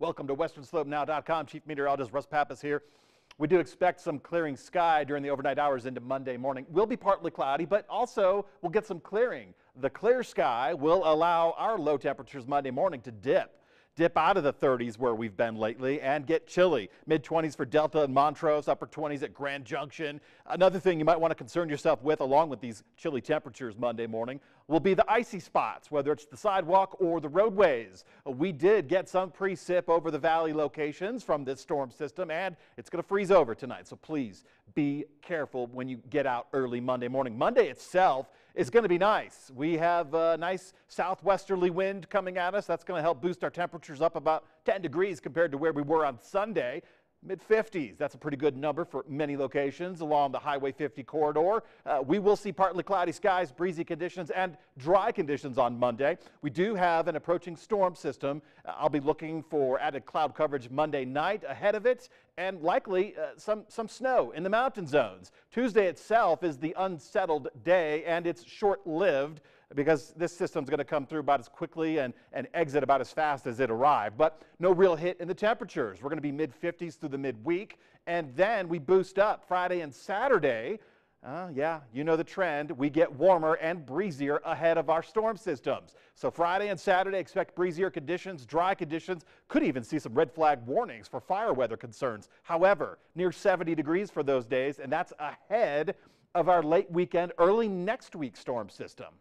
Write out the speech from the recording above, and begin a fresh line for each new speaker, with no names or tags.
Welcome to WesternSlopeNow.com. Chief Meteorologist Russ Pappas here. We do expect some clearing sky during the overnight hours into Monday morning. Will be partly cloudy, but also we'll get some clearing. The clear sky will allow our low temperatures Monday morning to dip dip out of the 30s where we've been lately and get chilly. Mid 20s for Delta and Montrose, upper 20s at Grand Junction. Another thing you might want to concern yourself with along with these chilly temperatures Monday morning will be the icy spots, whether it's the sidewalk or the roadways. We did get some precip over the valley locations from this storm system and it's going to freeze over tonight. So please be careful when you get out early Monday morning. Monday itself is going to be nice. We have a nice southwesterly wind coming at us. That's going to help boost our temperatures up about 10 degrees compared to where we were on Sunday mid 50s. That's a pretty good number for many locations along the Highway 50 corridor. Uh, we will see partly cloudy skies, breezy conditions, and dry conditions on Monday. We do have an approaching storm system. Uh, I'll be looking for added cloud coverage Monday night ahead of it, and likely uh, some, some snow in the mountain zones. Tuesday itself is the unsettled day, and it's short lived because this system's going to come through about as quickly and, and exit about as fast as it arrived. But no real hit in the temperatures. We're going to be mid 50s through the midweek, and then we boost up Friday and Saturday. Uh, yeah, you know the trend. We get warmer and breezier ahead of our storm systems. So Friday and Saturday, expect breezier conditions, dry conditions. Could even see some red flag warnings for fire weather concerns. However, near 70 degrees for those days, and that's ahead of our late weekend, early next week storm system.